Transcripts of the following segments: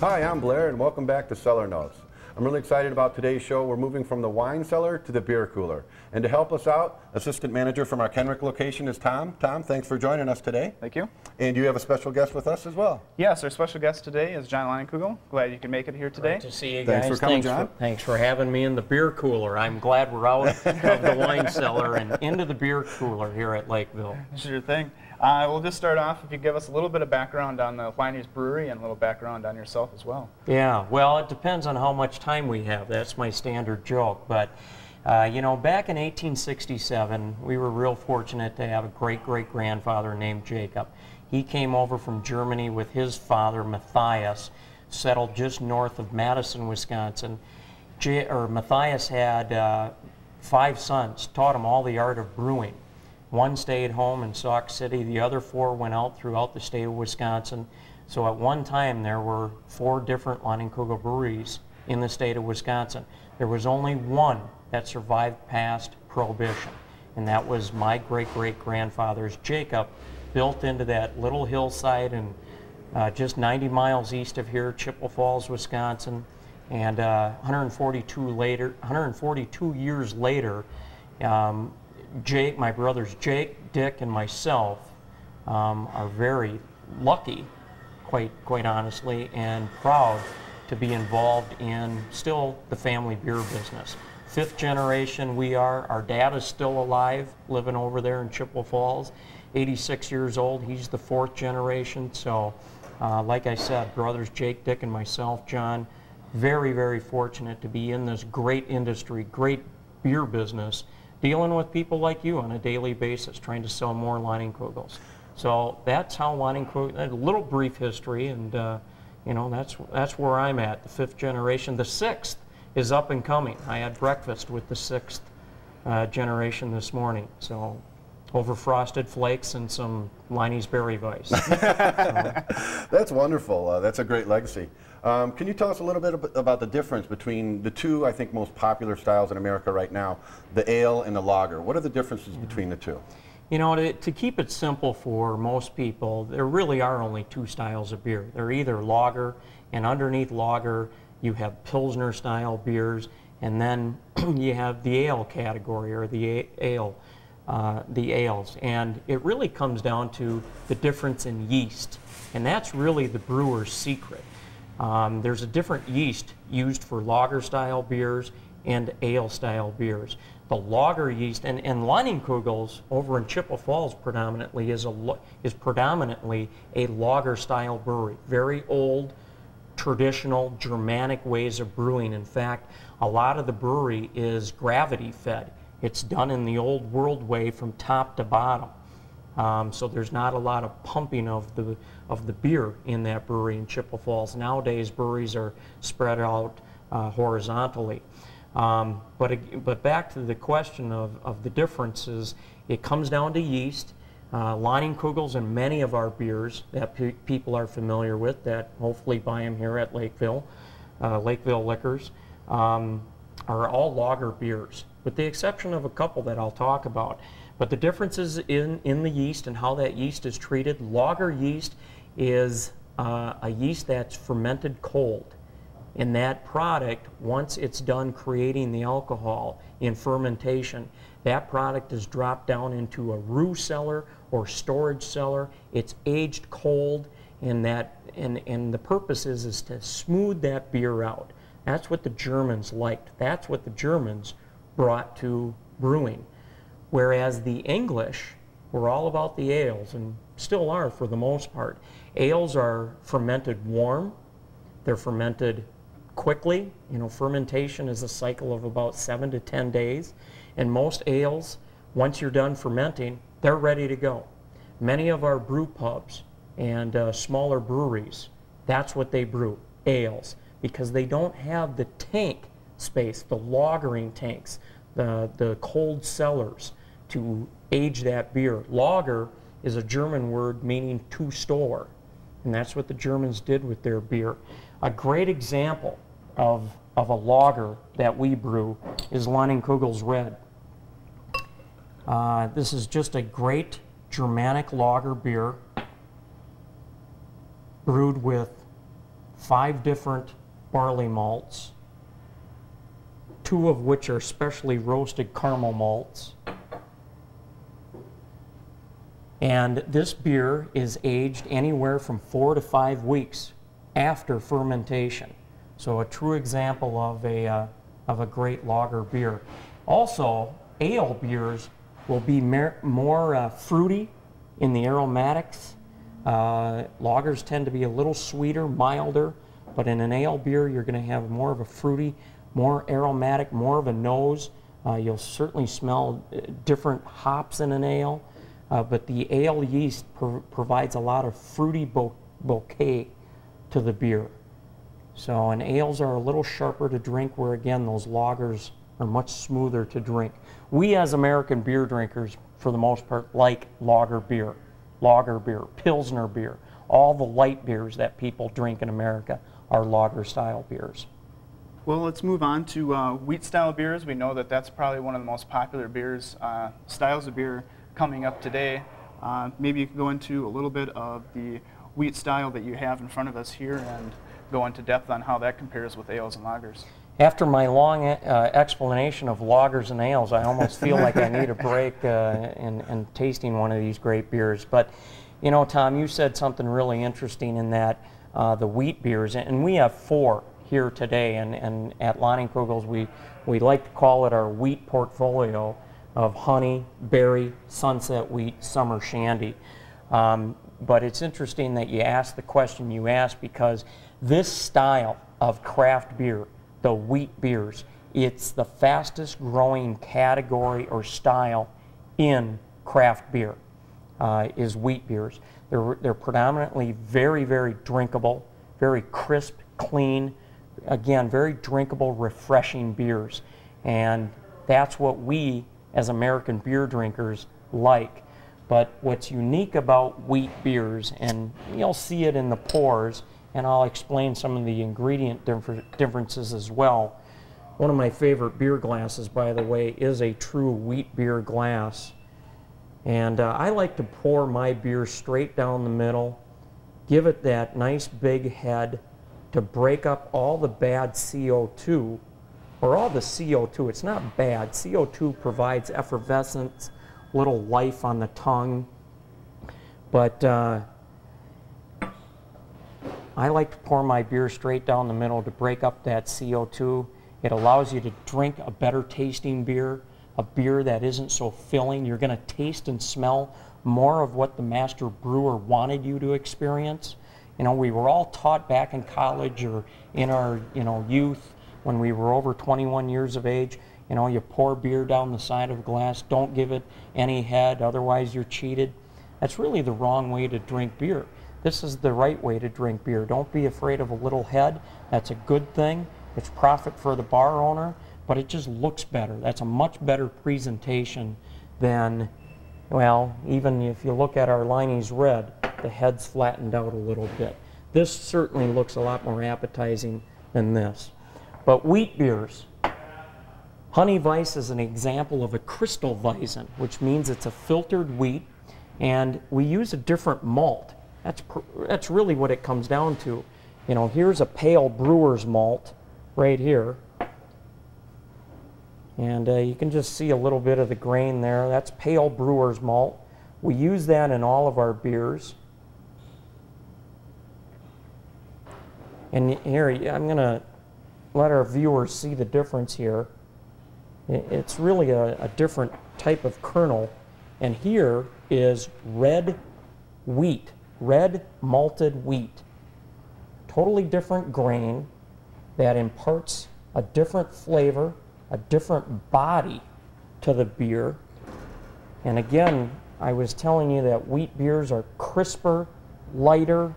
Hi, I'm Blair, and welcome back to Cellar Notes. I'm really excited about today's show. We're moving from the wine cellar to the beer cooler. And to help us out, assistant manager from our Kenrick location is Tom. Tom, thanks for joining us today. Thank you. And you have a special guest with us as well. Yes, our special guest today is John Leinenkugel. Glad you could make it here today. Great to see you Thanks for coming, thanks John. For, thanks for having me in the beer cooler. I'm glad we're out of the wine cellar and into the beer cooler here at Lakeville. Sure thing. Uh, we'll just start off if you give us a little bit of background on the Leinie's Brewery and a little background on yourself as well. Yeah, well, it depends on how much time we have. That's my standard joke. But, uh, you know, back in 1867, we were real fortunate to have a great great grandfather named Jacob. He came over from Germany with his father, Matthias, settled just north of Madison, Wisconsin. J- or Matthias had uh, five sons, taught them all the art of brewing. One stayed home in Sauk City. The other four went out throughout the state of Wisconsin. So at one time, there were four different Leinenkugel breweries in the state of Wisconsin. There was only one that survived past Prohibition, and that was my great-great-grandfather's Jacob, built into that little hillside and uh, just 90 miles east of here, Chippewa Falls, Wisconsin. And uh, 142 later, 142 years later, um, Jake, my brothers Jake, Dick, and myself um, are very lucky, quite quite honestly, and proud to be involved in still the family beer business. Fifth generation we are. Our dad is still alive, living over there in Chippewa Falls, 86 years old. He's the fourth generation. So, uh, like I said, brothers Jake, Dick, and myself, John, very very fortunate to be in this great industry, great beer business dealing with people like you on a daily basis, trying to sell more Leinenkugels. So that's how Leinenkugel, a little brief history, and uh, you know, that's, that's where I'm at, the fifth generation. The sixth is up and coming. I had breakfast with the sixth uh, generation this morning, so over frosted flakes and some Leinie's Berry Weiss. That's wonderful. Uh, that's a great legacy. Um, can you tell us a little bit ab- about the difference between the two, I think, most popular styles in America right now, the ale and the lager? What are the differences between the two? You know, to, to keep it simple for most people, there really are only two styles of beer. They're either lager, and underneath lager, you have Pilsner style beers, and then you have the ale category or the a- ale, uh, the ales. And it really comes down to the difference in yeast. And that's really the brewer's secret. Um, there's a different yeast used for lager style beers and ale style beers. The lager yeast and, and Leinenkugel's over in Chippewa Falls predominantly is a is predominantly a lager style brewery. Very old, traditional Germanic ways of brewing. In fact, a lot of the brewery is gravity fed. It's done in the old world way from top to bottom. Um, so there's not a lot of pumping of the of the beer in that brewery in Chippewa Falls. Nowadays, breweries are spread out uh, horizontally. Um, but but back to the question of, of the differences, it comes down to yeast. Uh, Leinenkugels and many of our beers that pe- people are familiar with that hopefully buy them here at Lakeville, uh, Lakeville Liquors, um, are all lager beers, with the exception of a couple that I'll talk about. But the differences in, in the yeast and how that yeast is treated, lager yeast is uh, a yeast that's fermented cold. And that product, once it's done creating the alcohol in fermentation, that product is dropped down into a ruh cellar or storage cellar. It's aged cold, and that and, and the purpose is, is to smooth that beer out. That's what the Germans liked. That's what the Germans brought to brewing. Whereas the English were all about the ales and still are for the most part. Ales are fermented warm, they're fermented quickly. You know, fermentation is a cycle of about seven to 10 days. And most ales, once you're done fermenting, they're ready to go. Many of our brew pubs and uh, smaller breweries, that's what they brew, ales, because they don't have the tank space, the lagering tanks, the, the cold cellars to age that beer. Lager is a German word meaning to store, and that's what the Germans did with their beer. A great example of, of a lager that we brew is Leinenkugel's Red. Uh, this is just a great Germanic lager beer brewed with five different barley malts, two of which are specially roasted caramel malts. And this beer is aged anywhere from four to five weeks after fermentation. So a true example of a, uh, of a great lager beer. Also, ale beers will be more uh, fruity in the aromatics. Uh, lagers tend to be a little sweeter, milder, but in an ale beer, you're going to have more of a fruity, more aromatic, more of a nose. Uh, you'll certainly smell uh, different hops in an ale, uh, but the ale yeast pro- provides a lot of fruity bo- bouquet to the beer. So, and ales are a little sharper to drink, where again, those lagers are much smoother to drink. We, as American beer drinkers, for the most part, like lager beer, lager beer, Pilsner beer. All the light beers that people drink in America are lager style beers. Well, let's move on to uh, wheat style beers. We know that that's probably one of the most popular beers, uh, styles of beer coming up today. Uh, maybe you could go into a little bit of the wheat style that you have in front of us here and go into depth on how that compares with ales and lagers. After my long uh, explanation of lagers and ales, I almost feel like I need a break uh, in, in tasting one of these great beers. But, you know, Tom, you said something really interesting in that uh, the wheat beers, and we have four here today, and, and at Kugel's, we, we like to call it our wheat portfolio of honey, berry, sunset wheat, summer shandy. Um, but it's interesting that you asked the question you asked because this style of craft beer, the wheat beers, it's the fastest growing category or style in craft beer, uh, is wheat beers. They're, they're predominantly very, very drinkable, very crisp, clean, again, very drinkable, refreshing beers. And that's what we as American beer drinkers like. But what's unique about wheat beers, and you'll see it in the pours, and I'll explain some of the ingredient differ differences as well. One of my favorite beer glasses, by the way, is a true wheat beer glass. And uh, I like to pour my beer straight down the middle, give it that nice big head to break up all the bad CO2, or all the CO2. It's not bad. CO2 provides effervescence, little life on the tongue. But uh, I like to pour my beer straight down the middle to break up that CO2. It allows you to drink a better tasting beer, a beer that isn't so filling. You're going to taste and smell more of what the master brewer wanted you to experience. You know, we were all taught back in college or in our, you know, youth when we were over 21 years of age, you know, you pour beer down the side of glass, don't give it any head, otherwise you're cheated. That's really the wrong way to drink beer. This is the right way to drink beer. Don't be afraid of a little head. That's a good thing. It's profit for the bar owner, but it just looks better. That's a much better presentation than, well, even if you look at our Leinie's Red, the head's flattened out a little bit. This certainly looks a lot more appetizing than this. But wheat beers, Honey Weiss is an example of a crystal Weizen, which means it's a filtered wheat, and we use a different malt. That's, that's really what it comes down to. You know, here's a pale brewer's malt right here. And uh, you can just see a little bit of the grain there. That's pale brewer's malt. We use that in all of our beers. And here, I'm going to let our viewers see the difference here. It's really a, a different type of kernel. And here is red wheat, red malted wheat. Totally different grain that imparts a different flavor, a different body to the beer. And again, I was telling you that wheat beers are crisper, lighter,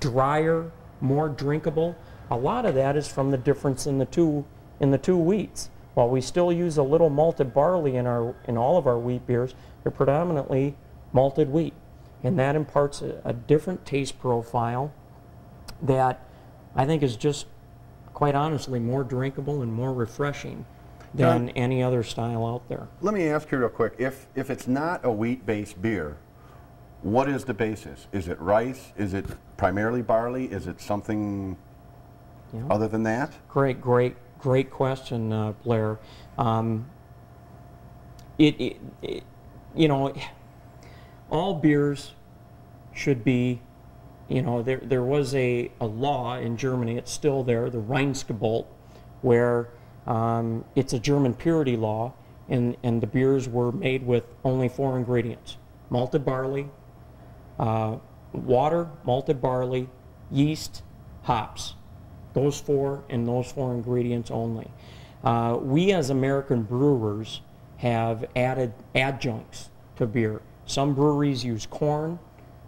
drier, more drinkable. A lot of that is from the difference in the two in the two wheats. While we still use a little malted barley in our in all of our wheat beers, they're predominantly malted wheat, and that imparts a, a different taste profile that I think is just quite honestly more drinkable and more refreshing than John, any other style out there. Let me ask you real quick: if if it's not a wheat-based beer, what is the basis? Is it rice? Is it primarily barley? Is it something Know? Other than that? Great, great, great question, uh, Blair. Um, it, it, it, you know, all beers should be, you know, there, there was a, a law in Germany, it's still there, the Reinheitsgebot, where um, it's a German purity law, and, and the beers were made with only four ingredients malted barley, uh, water, malted barley, yeast, hops. Those four and those four ingredients only. Uh, we as American brewers have added adjuncts to beer. Some breweries use corn.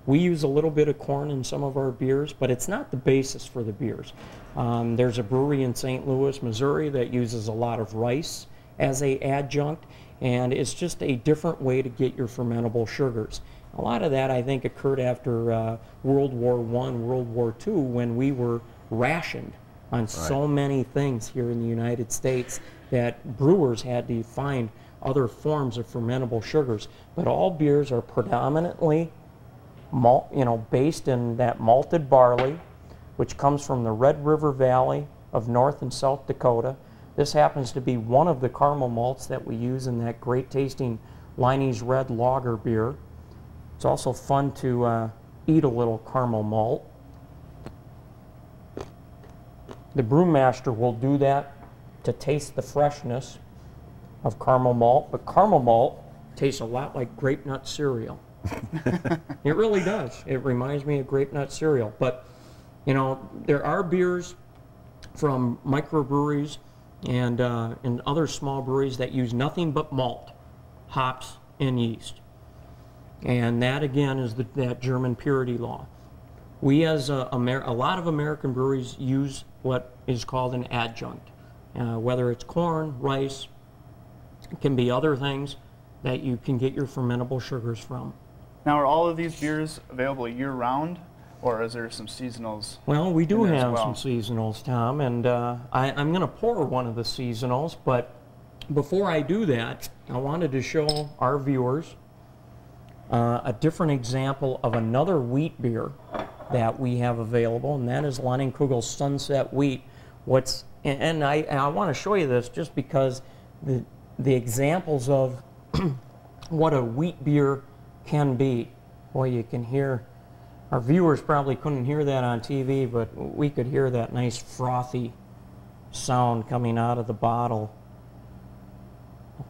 We use a little bit of corn in some of our beers, but it's not the basis for the beers. Um, there's a brewery in St. Louis, Missouri that uses a lot of rice as a adjunct, and it's just a different way to get your fermentable sugars. A lot of that, I think, occurred after uh, World War I, World War II, when we were rationed on so many things here in the United States that brewers had to find other forms of fermentable sugars. But all beers are predominantly malt, you know, based in that malted barley, which comes from the Red River Valley of North and South Dakota. This happens to be one of the caramel malts that we use in that great tasting Leinie's Red Lager beer. It's also fun to uh, eat a little caramel malt. The brewmaster will do that to taste the freshness of caramel malt, but caramel malt tastes a lot like grape nut cereal. it really does. It reminds me of grape nut cereal. But, you know, there are beers from microbreweries and, uh, and other small breweries that use nothing but malt, hops, and yeast. And that, again, is the, that German purity law. We, as a, Amer- a lot of American breweries, use what is called an adjunct, uh, whether it's corn, rice, it can be other things that you can get your fermentable sugars from. Now, are all of these beers available year round, or is there some seasonals? Well, we do have well. some seasonals, Tom, and uh, I, I'm going to pour one of the seasonals, but before I do that, I wanted to show our viewers uh, a different example of another wheat beer that we have available, and that is Kugel's Sunset Wheat. What's and, and I, and I want to show you this just because the the examples of what a wheat beer can be. Boy, you can hear. Our viewers probably couldn't hear that on TV, but we could hear that nice frothy sound coming out of the bottle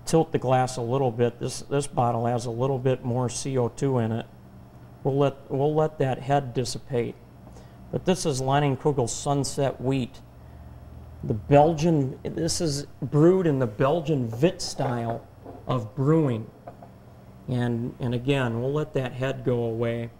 tilt the glass a little bit. This, this bottle has a little bit more CO2 in it. We'll let, we'll let that head dissipate. But this is Leinenkugel Sunset Wheat. The Belgian, this is brewed in the Belgian Wit style of brewing. And, and again, we'll let that head go away.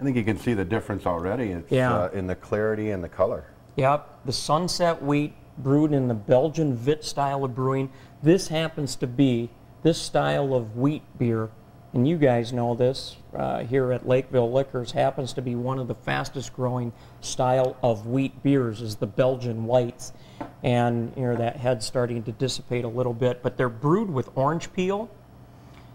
I think you can see the difference already. It's Yeah. uh, in the clarity and the color. Yep, the Sunset Wheat brewed in the Belgian Wit style of brewing. This happens to be this style of wheat beer, and you guys know this uh, here at Lakeville Liquors, happens to be one of the fastest growing style of wheat beers is the Belgian Whites. And you know that head's starting to dissipate a little bit, but they're brewed with orange peel,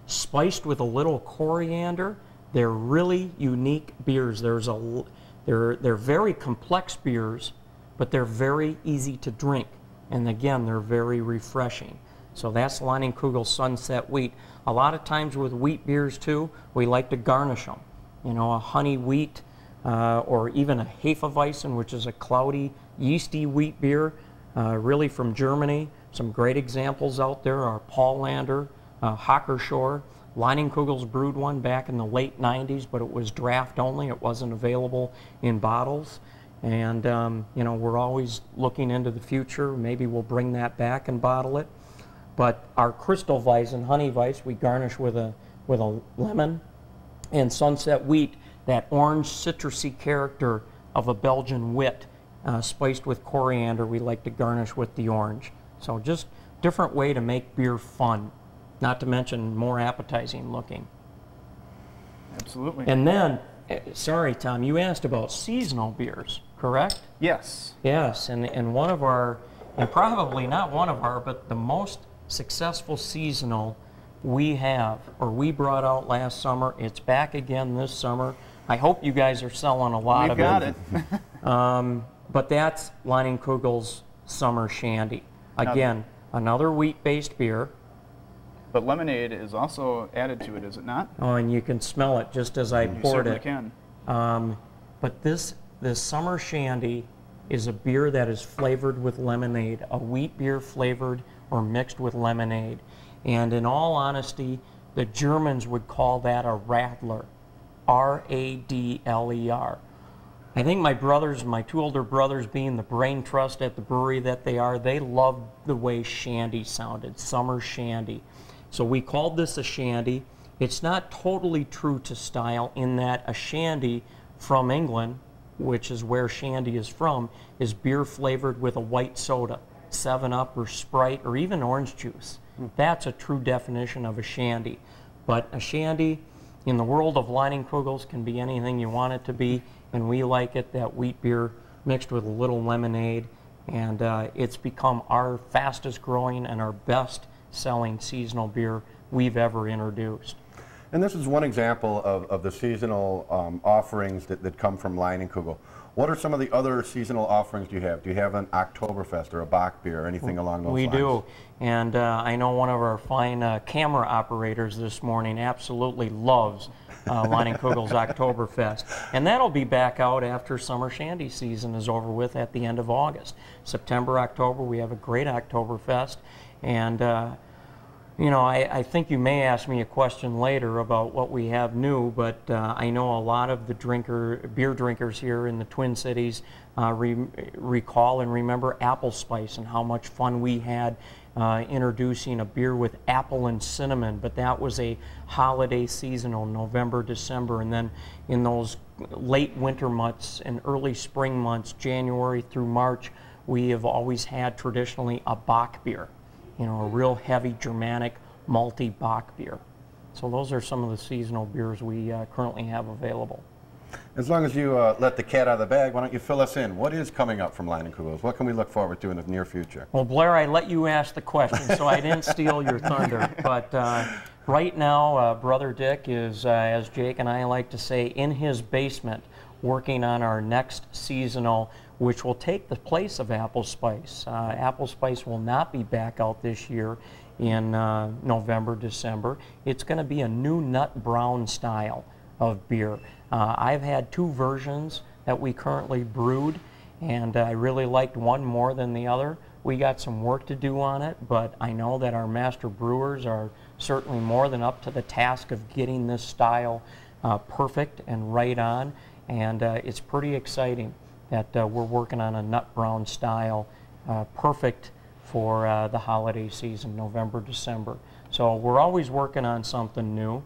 spiced with a little coriander. They're really unique beers. There's a they're they're very complex beers, but they're very easy to drink. And again, they're very refreshing. So that's Kugel Sunset Wheat. A lot of times with wheat beers too, we like to garnish them. You know, a honey wheat uh, or even a Hefeweizen, which is a cloudy, yeasty wheat beer, uh, really from Germany. Some great examples out there are Paulaner, uh, Hacker-Pschorr. Kugel's brewed one back in the late 90s, but it was draft only. It wasn't available in bottles. And, um, you know, we're always looking into the future. Maybe we'll bring that back and bottle it. But our Crystal Weizen, Honey Weiss, we garnish with a, with a lemon. And Sunset Wheat, that orange citrusy character of a Belgian wit, uh, spiced with coriander, we like to garnish with the orange. So just different way to make beer fun, not to mention more appetizing looking. Absolutely. And then, eh, sorry, Tom, you asked about seasonal beers, correct? yes. Yes, and, and one of our, and probably not one of our, but the most successful seasonal we have, or we brought out last summer, it's back again this summer. I hope you guys are selling a lot We've of got it. it. Um, but that's Leinenkugel's Summer Shandy. Again, another wheat-based beer. But lemonade is also added to it, is it not? Oh, and you can smell it just as I You poured certainly it. can. Um, but this this summer shandy is a beer that is flavored with lemonade, a wheat beer flavored or mixed with lemonade. And in all honesty, the Germans would call that a Radler, R A D L E R. I think my brothers, my two older brothers, being the brain trust at the brewery that they are, they loved the way shandy sounded, summer shandy. So we called this a shandy. It's not totally true to style in that a shandy from England, which is where shandy is from, is beer flavored with a white soda, 7 Up or Sprite or even orange juice. That's a true definition of a shandy. But a shandy in the world of Leinenkugel's can be anything you want it to be, and we like it that wheat beer mixed with a little lemonade, and uh, it's become our fastest growing and our best selling seasonal beer we've ever introduced. And this is one example of, of the seasonal um, offerings that, that come from Leinenkugel. What are some of the other seasonal offerings you have? Do you have an Oktoberfest or a Bock beer or anything along those We lines? We do, and uh, I know one of our fine uh, camera operators this morning absolutely loves uh, Leinenkugel's Oktoberfest. And that'll be back out after summer shandy season is over with at the end of August. September, October, we have a great Oktoberfest. And uh, you know, I, I, think you may ask me a question later about what we have new, but uh, I know a lot of the drinker, beer drinkers here in the Twin Cities uh, re recall and remember Apple Spice and how much fun we had uh, introducing a beer with apple and cinnamon, but that was a holiday seasonal, November, December, and then in those late winter months and early spring months, January through March, we have always had traditionally a Bock beer you know, a real heavy Germanic malty Bock beer. So those are some of the seasonal beers we uh, currently have available. As long as you uh, let the cat out of the bag, why don't you fill us in? What is coming up from Leinenkugels? What can we look forward to in the near future? Well, Blair, I let you ask the question, so I didn't steal your thunder. But uh, right now, uh, Brother Dick is, uh, as Jake and I like to say, in his basement working on our next seasonal which will take the place of Apple Spice. Uh, Apple Spice will not be back out this year in uh, November, December. It's going to be a new nut brown style of beer. Uh, I've had two versions that we currently brewed, and I really liked one more than the other. We got some work to do on it, but I know that our master brewers are certainly more than up to the task of getting this style uh, perfect and right on, and uh, it's pretty exciting that uh, we're working on a nut brown style, uh, perfect for uh, the holiday season, November, December. So we're always working on something new,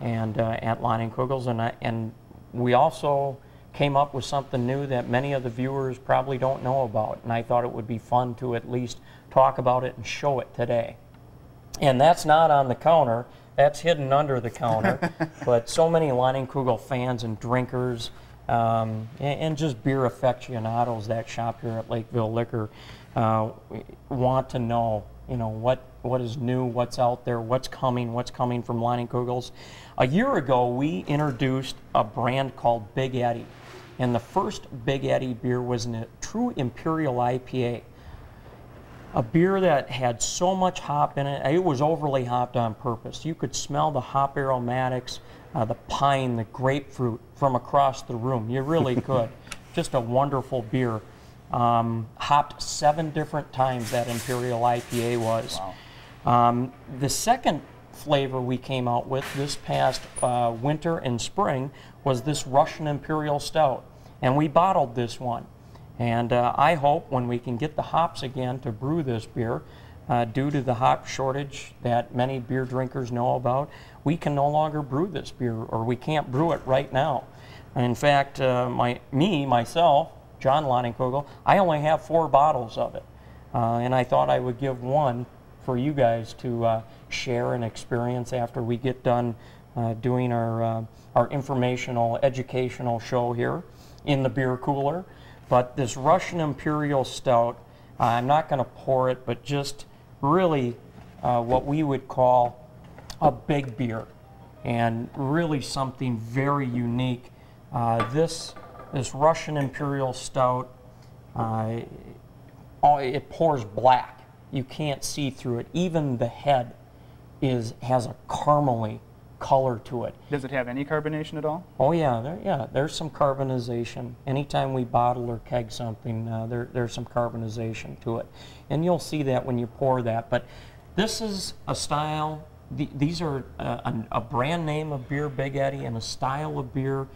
and uh, at Leinenkugel's, and and we also came up with something new that many of the viewers probably don't know about, and I thought it would be fun to at least talk about it and show it today. And that's not on the counter. That's hidden under the counter. but so many Leinenkugel fans and drinkers um, and, and, just beer aficionados that shop here at Lakeville Liquor uh, want to know, you know, what, what is new, what's out there, what's coming, what's coming from Leinenkugels. A year ago, we introduced a brand called Big Eddie, And the first Big Eddie beer was a true Imperial IPA. A beer that had so much hop in it, it was overly hopped on purpose. You could smell the hop aromatics uh, the pine, the grapefruit from across the room. You really could. Just a wonderful beer. Um, hopped seven different times that Imperial IPA was. Wow. Um, the second flavor we came out with this past uh, winter and spring was this Russian Imperial Stout. And we bottled this one. And uh, I hope when we can get the hops again to brew this beer, uh, due to the hop shortage that many beer drinkers know about, we can no longer brew this beer, or we can't brew it right now. In fact, uh, my, me, myself, John Leinenkugel, I only have four bottles of it. Uh, and I thought I would give one for you guys to uh, share and experience after we get done uh, doing our, uh, our informational, educational show here in the beer cooler. But this Russian Imperial Stout, I'm not going to pour it, but just really uh, what we would call a big beer and really something very unique. Uh, this, this Russian Imperial Stout uh, it pours black. You can't see through it. Even the head is has a caramely color to it. Does it have any carbonation at all? Oh yeah, there, yeah. There's some carbonization. Anytime we bottle or keg something, uh, there, there's some carbonization to it, and you'll see that when you pour that. But this is a style. The, these are a, a, a brand name of beer, Big Eddie, and a style of beer,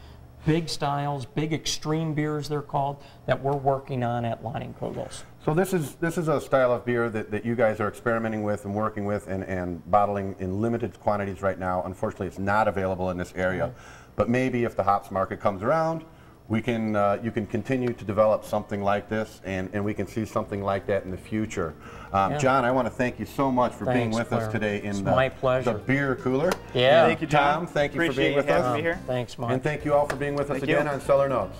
big styles, big extreme beers they're called, that we're working on at Kugels. So this is this is a style of beer that, that you guys are experimenting with and working with and, and bottling in limited quantities right now. Unfortunately, it's not available in this area. Mm-hmm. But maybe if the hops market comes around, we can uh, you can continue to develop something like this, and, and we can see something like that in the future. Um, Yeah. John, I want to thank you so much for being Thanks, with us today in the, my pleasure. the beer cooler. Yeah. Thank you, Tom. Tom, thank you for being with having us. me here. Thanks, Mike. And thank you all for being with us Thank you. again on Cellar Notes.